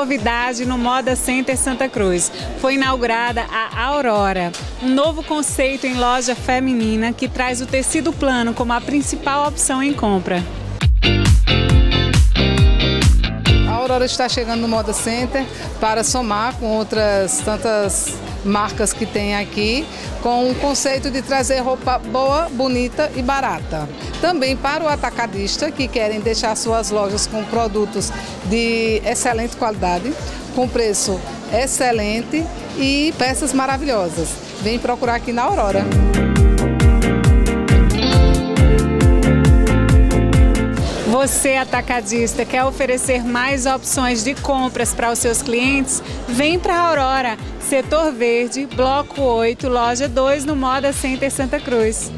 novidade no Moda Center Santa Cruz. Foi inaugurada a Aurora, um novo conceito em loja feminina que traz o tecido plano como a principal opção em compra. A Aurora está chegando no Moda Center para somar com outras tantas marcas que tem aqui, com o conceito de trazer roupa boa, bonita e barata. Também para o atacadista que querem deixar suas lojas com produtos de excelente qualidade, com preço excelente e peças maravilhosas. Vem procurar aqui na Aurora. Você, atacadista, quer oferecer mais opções de compras para os seus clientes? Vem para a Aurora, Setor Verde, Bloco 8, Loja 2, no Moda Center Santa Cruz.